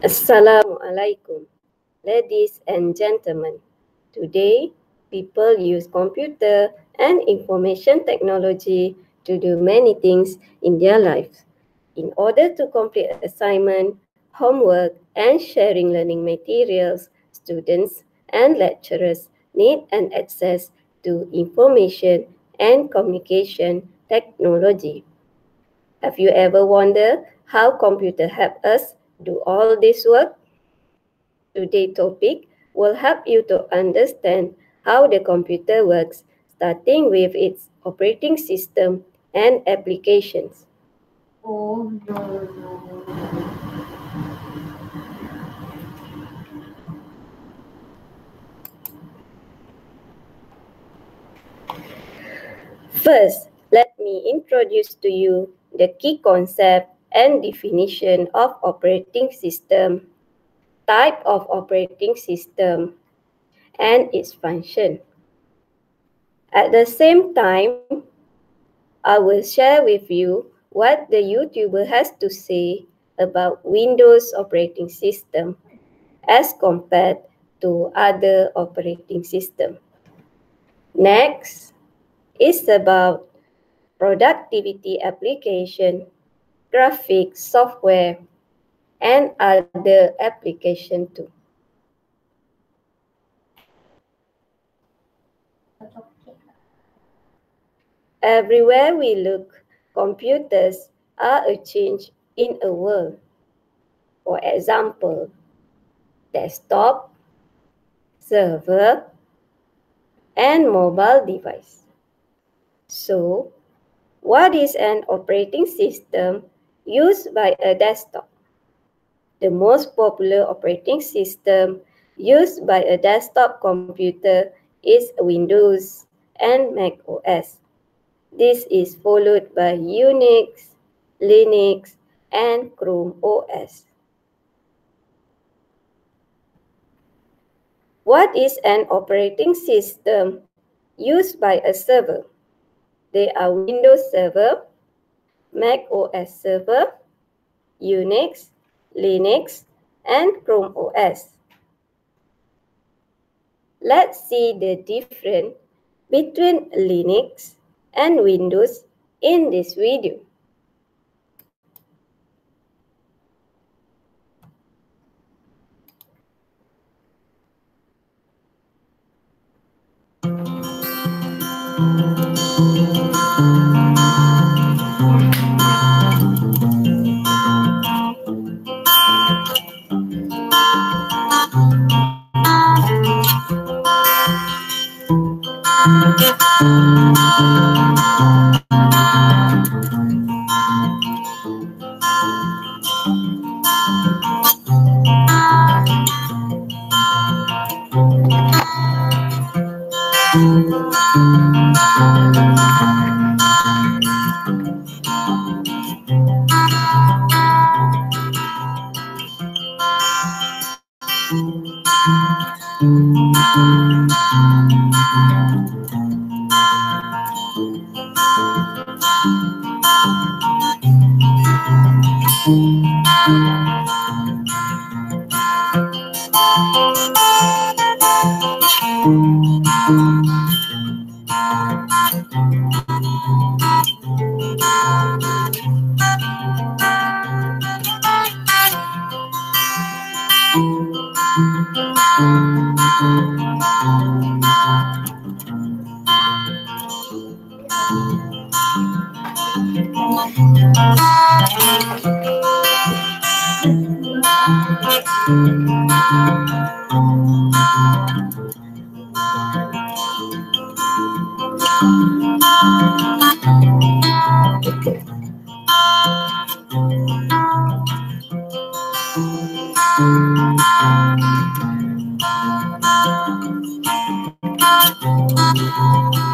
Assalamu alaikum, ladies and gentlemen. Today, people use computer and information technology to do many things in their lives. In order to complete assignment, homework, and sharing learning materials, students and lecturers need an access to information and communication technology. Have you ever wondered how computer help us do all this work? Today's topic will help you to understand how the computer works, starting with its operating system and applications. Oh, no, no. First, let me introduce to you the key concept and definition of operating system, type of operating system, and its function. At the same time, I will share with you what the YouTuber has to say about Windows operating system as compared to other operating system. Next is about productivity application graphics software, and other application too. Everywhere we look, computers are a change in a world. For example, desktop, server, and mobile device. So, what is an operating system used by a desktop. The most popular operating system used by a desktop computer is Windows and Mac OS. This is followed by Unix, Linux, and Chrome OS. What is an operating system used by a server? They are Windows Server, Mac OS Server, Unix, Linux, and Chrome OS. Let's see the difference between Linux and Windows in this video. Música Música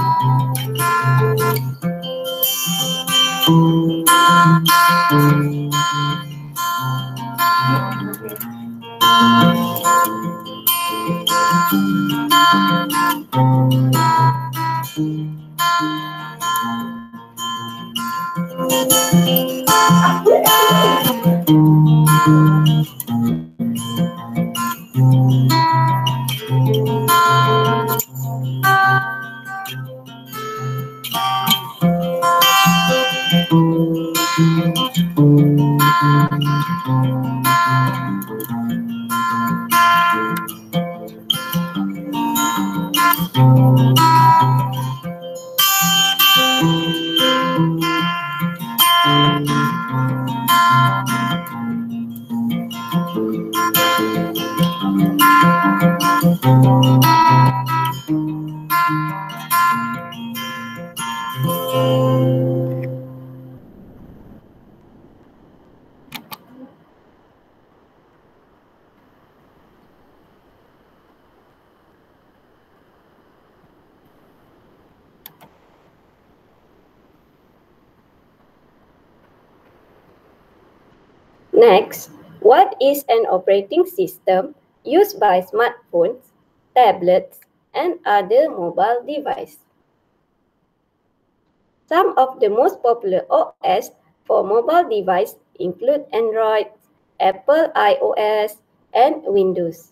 Next, what is an operating system used by smartphones, tablets, and other mobile devices? Some of the most popular OS for mobile devices include Android, Apple iOS, and Windows.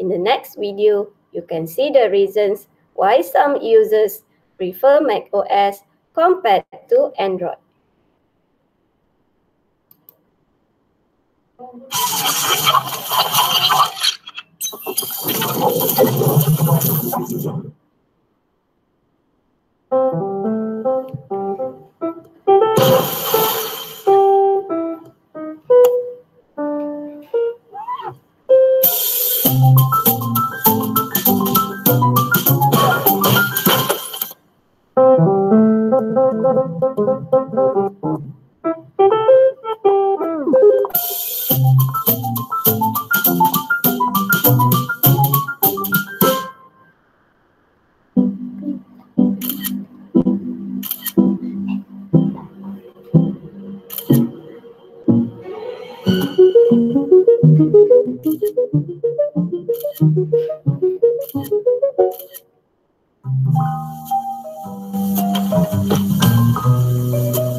In the next video, you can see the reasons why some users prefer Mac OS compared to Android. Thank you. 頑張れ。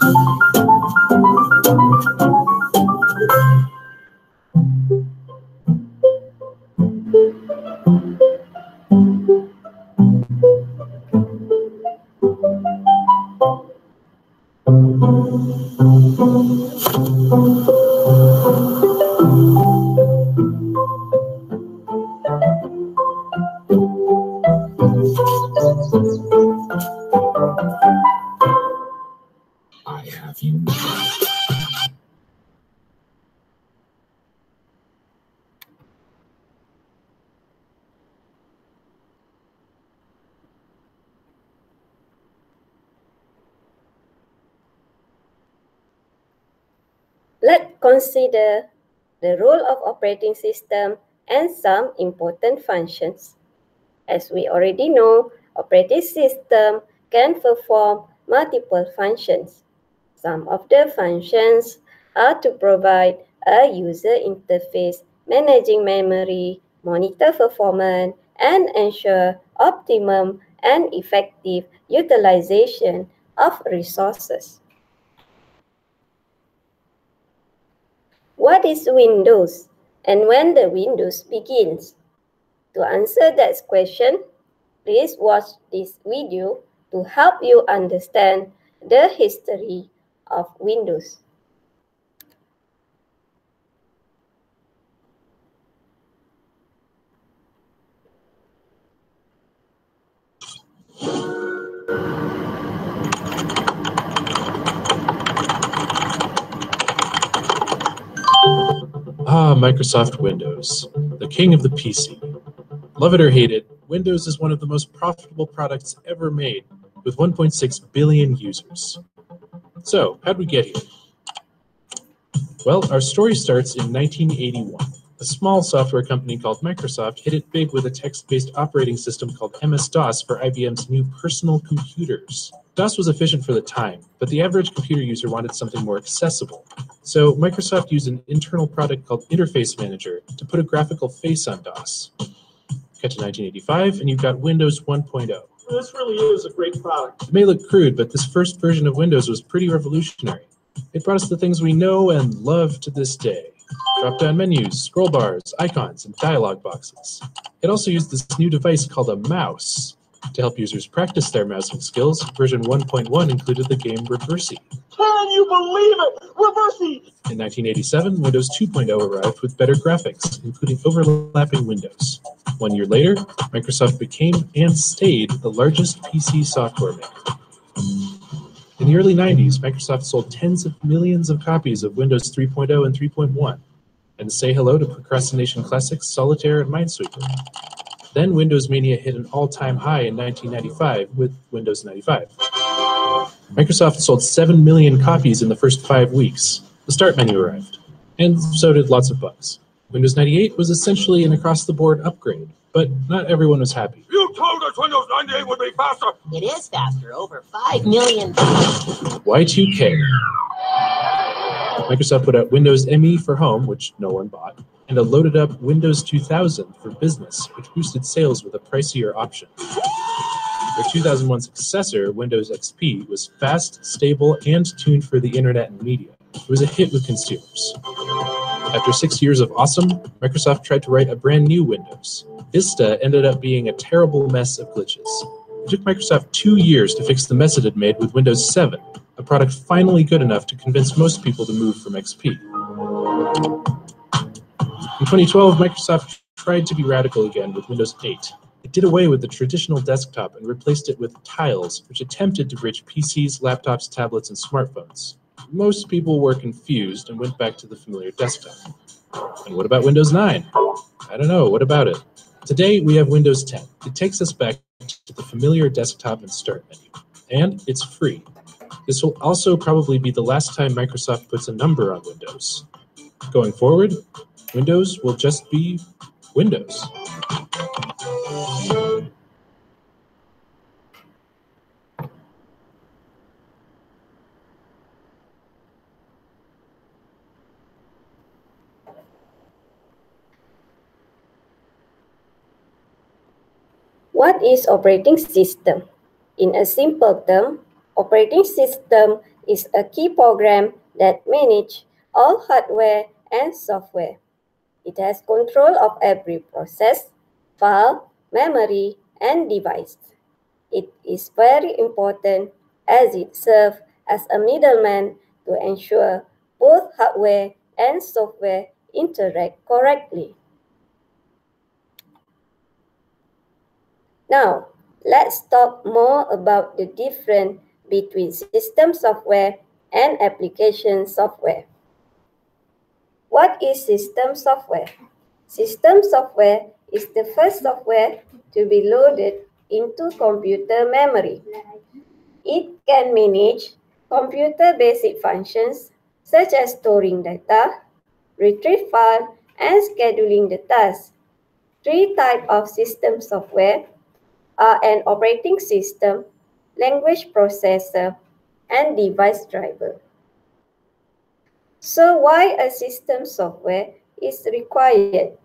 Let's consider the role of operating system and some important functions. As we already know, operating system can perform multiple functions. Some of the functions are to provide a user interface, managing memory, monitor performance, and ensure optimum and effective utilization of resources. What is Windows and when the Windows begins? To answer that question, please watch this video to help you understand the history of Windows. Ah, Microsoft Windows, the king of the PC. Love it or hate it, Windows is one of the most profitable products ever made, with 1.6 billion users. So, how'd we get here? Well, our story starts in 1981. A small software company called Microsoft hit it big with a text-based operating system called MS-DOS for IBM's new personal computers. DOS was efficient for the time, but the average computer user wanted something more accessible. So Microsoft used an internal product called Interface Manager to put a graphical face on DOS. Cut to 1985, and you've got Windows 1.0. This really is a great product. It may look crude, but this first version of Windows was pretty revolutionary. It brought us the things we know and love to this day. Drop-down menus, scroll bars, icons, and dialog boxes. It also used this new device called a mouse. To help users practice their mousing skills, version 1.1 included the game Reversi. Can you believe it? Reversi! In 1987, Windows 2.0 arrived with better graphics, including overlapping windows. One year later, Microsoft became and stayed the largest PC software maker. In the early 90s, Microsoft sold tens of millions of copies of Windows 3.0 and 3.1, and say hello to procrastination classics Solitaire and Minesweeper. Then Windows Mania hit an all-time high in 1995 with Windows 95. Microsoft sold 7 million copies in the first five weeks. The Start menu arrived, and so did lots of bugs. Windows 98 was essentially an across-the-board upgrade, but not everyone was happy. You told us Windows 98 would be faster. It is faster, over 5 million. Y2K. Microsoft put out Windows ME for home, which no one bought, and a loaded up Windows 2000 for business, which boosted sales with a pricier option. Their 2001 successor, Windows XP, was fast, stable, and tuned for the internet and media. It was a hit with consumers. After six years of awesome, Microsoft tried to write a brand new Windows. Vista ended up being a terrible mess of glitches. It took Microsoft two years to fix the mess it had made with Windows 7, a product finally good enough to convince most people to move from XP. In 2012, Microsoft tried to be radical again with Windows 8. It did away with the traditional desktop and replaced it with Tiles, which attempted to bridge PCs, laptops, tablets, and smartphones. Most people were confused and went back to the familiar desktop. And what about Windows 9? I don't know, what about it? Today we have Windows 10. It takes us back to the familiar desktop and start menu. And it's free. This will also probably be the last time Microsoft puts a number on Windows. Going forward, Windows will just be Windows. What is operating system? In a simple term, operating system is a key program that manages all hardware and software. It has control of every process, file, memory, and device. It is very important as it serves as a middleman to ensure both hardware and software interact correctly. Now, let's talk more about the difference between system software and application software. What is system software? System software is the first software to be loaded into computer memory. It can manage computer basic functions such as storing data, retrieve file, and scheduling the tasks. Three types of system software are an operating system, language processor, and device driver. So why a system software is required?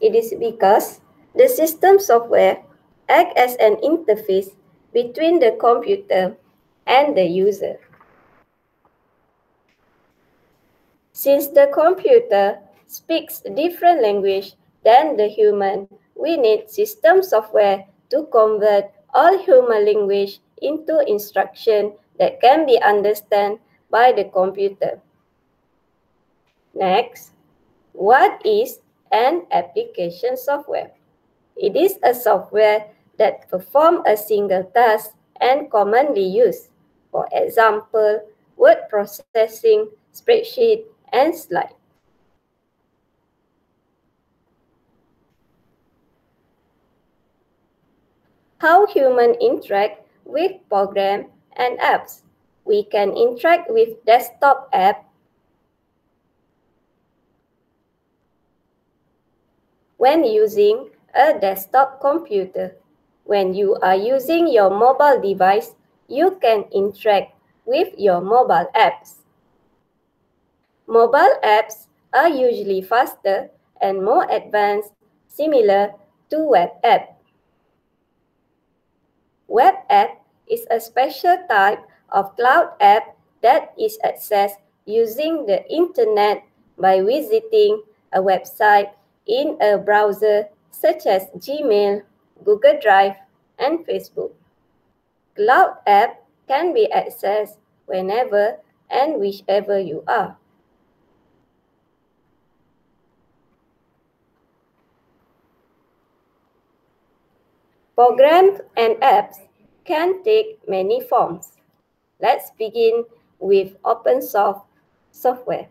It is because the system software acts as an interface between the computer and the user. Since the computer speaks a different language than the human, we need system software to convert all human language into instruction that can be understood by the computer. Next, what is an application software? It is a software that perform a single task and commonly used. For example, word processing, spreadsheet, and slide. How human interact with program and apps. We can interact with desktop app when using a desktop computer. When you are using your mobile device, you can interact with your mobile apps. Mobile apps are usually faster and more advanced, similar to web app. Web app is a special type of cloud app that is accessed using the internet by visiting a website in a browser such as Gmail, Google Drive, and Facebook. Cloud app can be accessed whenever and whichever you are. Programs and apps can take many forms. Let's begin with open source software.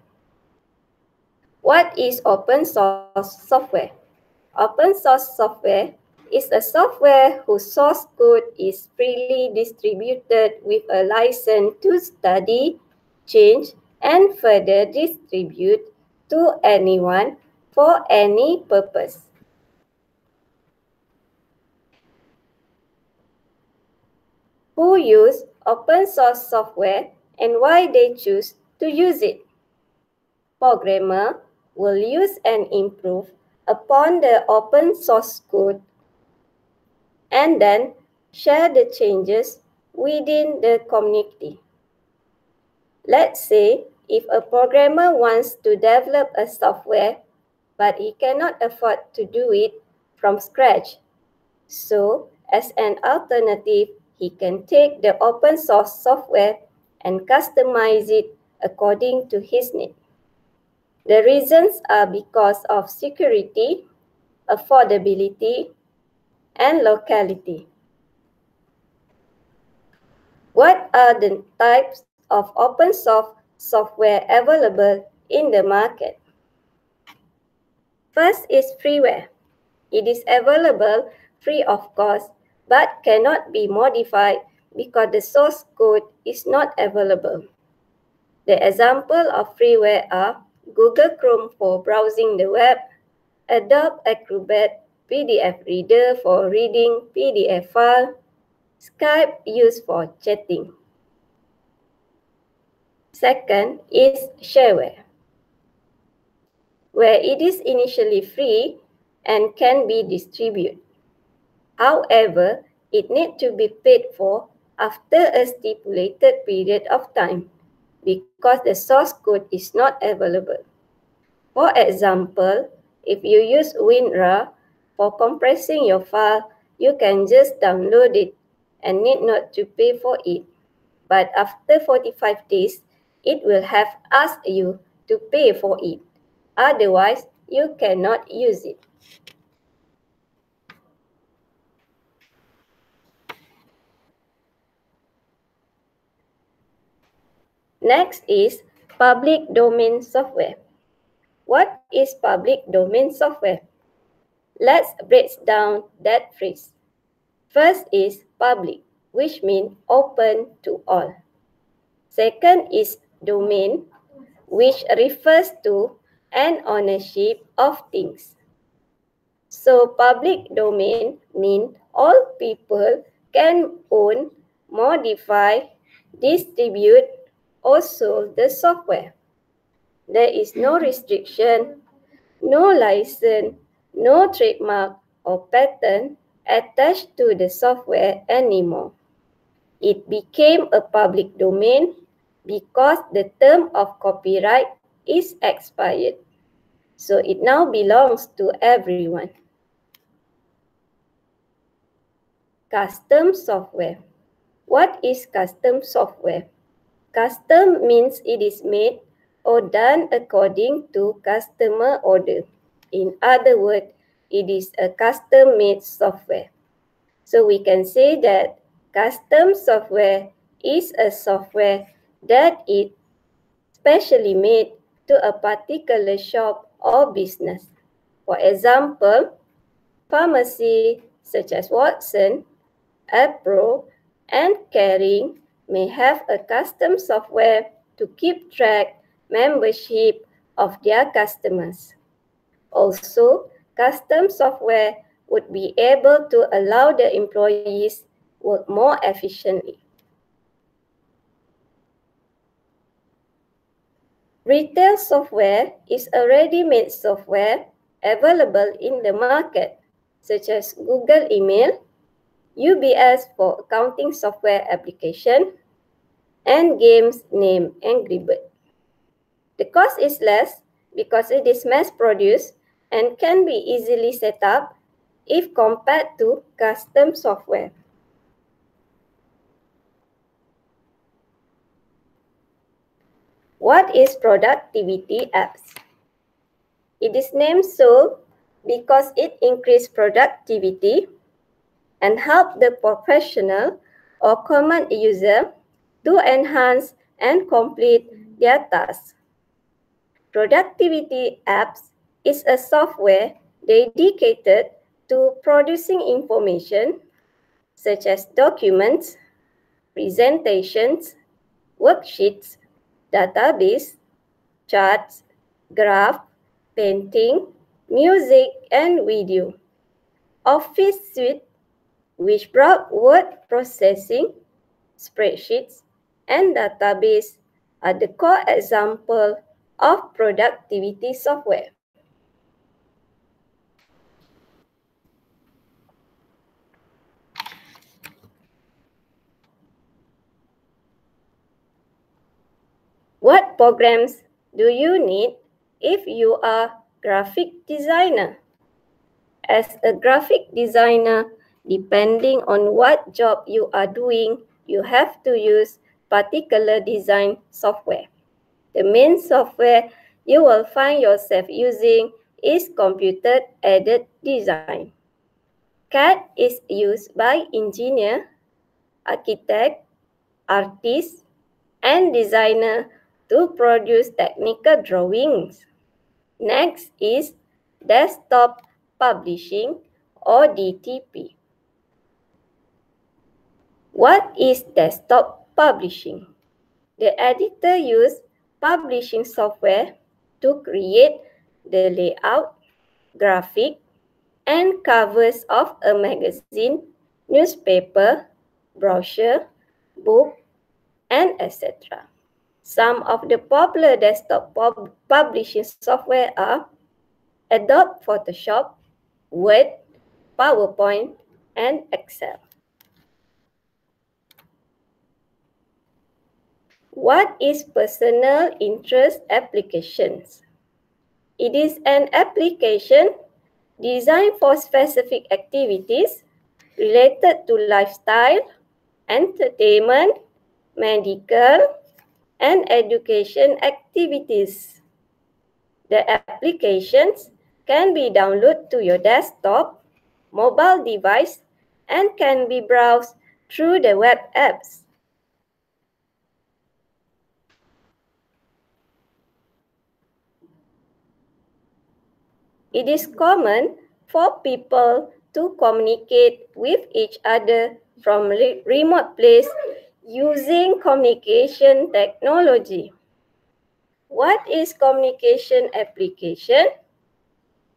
What is open source software? Open source software is a software whose source code is freely distributed with a license to study, change, and further distribute to anyone for any purpose. Who use open source software and why they choose to use it? Programmer will use and improve upon the open source code and then share the changes within the community. Let's say if a programmer wants to develop a software, but he cannot afford to do it from scratch. So, as an alternative, he can take the open source software and customize it according to his need. The reasons are because of security, affordability, and locality. What are the types of open source software available in the market? First is freeware. It is available free of cost but cannot be modified because the source code is not available. The example of freeware are Google Chrome for browsing the web, Adobe Acrobat PDF Reader for reading PDF file, Skype used for chatting. Second is shareware, where it is initially free and can be distributed. However, it needs to be paid for after a stipulated period of time because the source code is not available. For example, if you use WinRAR for compressing your file, you can just download it and need not to pay for it. But after 45 days, it will have asked you to pay for it. Otherwise, you cannot use it. Next is public domain software. What is public domain software? Let's break down that phrase. First is public, which means open to all. Second is domain, which refers to an ownership of things. So public domain means all people can own, modify, distribute, also the software. There is no restriction, no license, no trademark or patent attached to the software anymore. It became a public domain because the term of copyright is expired. So it now belongs to everyone. Custom software. What is custom software? Custom means it is made or done according to customer order. In other words, it is a custom-made software. So we can say that custom software is a software that is specially made to a particular shop or business. For example, pharmacy such as Watson Alpro, and Caring may have a custom software to keep track membership of their customers. Also, custom software would be able to allow the employees work more efficiently. Retail software is a ready-made software available in the market, such as Google Email, UBS for accounting software application, and games named Angry Bird. The cost is less because it is mass-produced and can be easily set up if compared to custom software. What is productivity apps? It is named so because it increases productivity and help the professional or common user to enhance and complete their tasks. Productivity apps is a software dedicated to producing information such as documents, presentations, worksheets, database, charts, graph, painting, music, and video. Office Suite, which brought word processing, spreadsheets, and database are the core example of productivity software. What programs do you need if you are graphic designer? As a graphic designer, depending on what job you are doing, you have to use particular design software. The main software you will find yourself using is computer-aided design. CAD is used by engineer, architect, artist, and designer to produce technical drawings. Next is desktop publishing or DTP. What is desktop publishing? The editor uses publishing software to create the layout, graphic, and covers of a magazine, newspaper, brochure, book, and etc. Some of the popular desktop pub publishing software are Adobe Photoshop, Word, PowerPoint, and Excel. What is personal interest applications? It is an application designed for specific activities related to lifestyle, entertainment, medical, and education activities. The applications can be downloaded to your desktop, mobile device, and can be browsed through the web apps. It is common for people to communicate with each other from remote place using communication technology. What is communication application?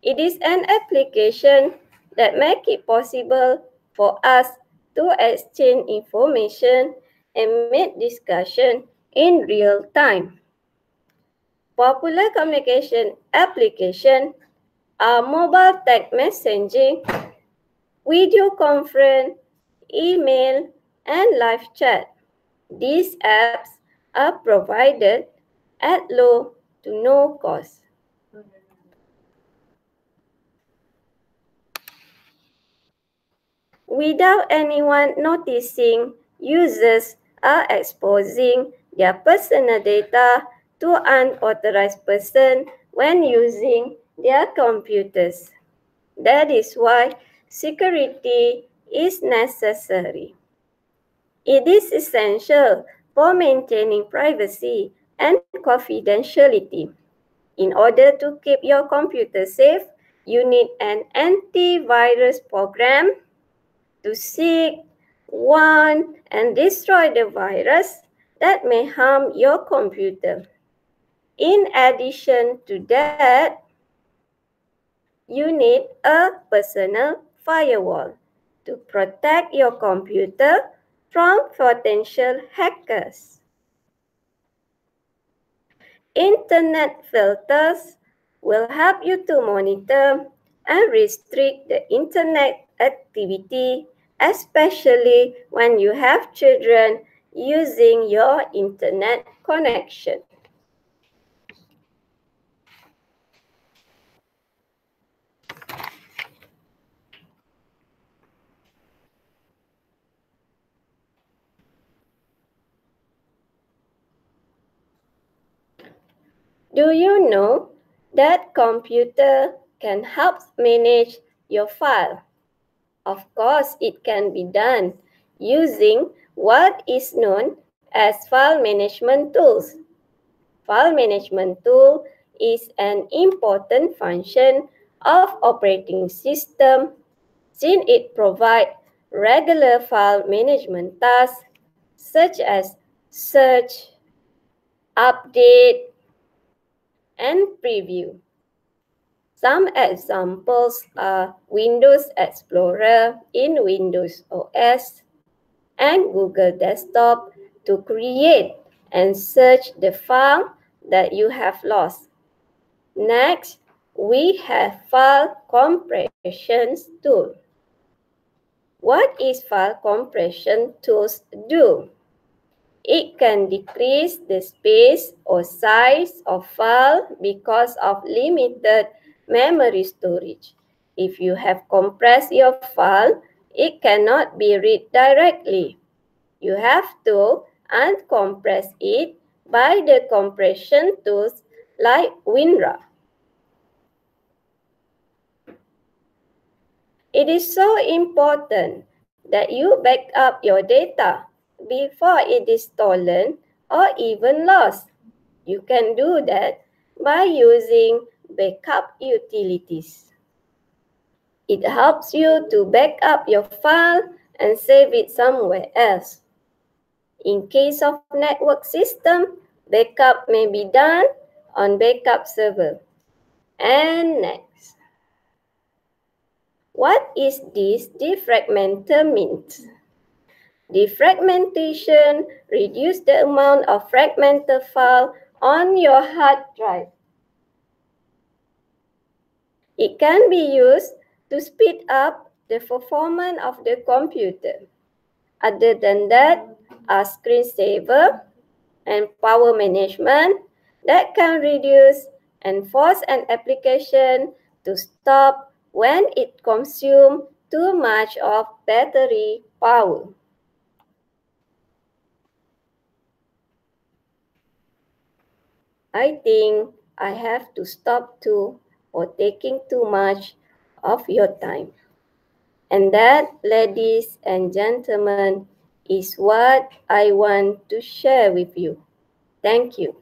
It is an application that make it possible for us to exchange information and make discussion in real time. Popular communication application are mobile text messaging, video conference, email, and live chat. These apps are provided at low to no cost. Without anyone noticing, users are exposing their personal data to unauthorized person when using their computers. That is why security is necessary. It is essential for maintaining privacy and confidentiality. In order to keep your computer safe, you need an antivirus program to seek warn and destroy the virus that may harm your computer. In addition to that, you need a personal firewall to protect your computer from potential hackers. Internet filters will help you to monitor and restrict the internet activity, especially when you have children using your internet connection. Do you know that computer can help manage your file? Of course, it can be done using what is known as file management tools. File management tool is an important function of operating system since it provides regular file management tasks such as search, update, and preview. Some examples are Windows Explorer in Windows OS and Google Desktop to create and search the file that you have lost. Next, we have file compression tool. What is file compression tools do? It can decrease the space or size of file because of limited memory storage. If you have compressed your file, it cannot be read directly. You have to uncompress it by the compression tools like WinRAR. It is so important that you back up your data before it is stolen or even lost. You can do that by using backup utilities. It helps you to back up your file and save it somewhere else. In case of network system, backup may be done on backup server. And next. What is this defragmenter means? Defragmentation reduces the amount of fragmented file on your hard drive. It can be used to speed up the performance of the computer. Other than that, a screensaver and power management that can reduce and force an application to stop when it consumes too much of battery power. I think I have to stop too for taking too much of your time. And that, ladies and gentlemen, is what I want to share with you. Thank you.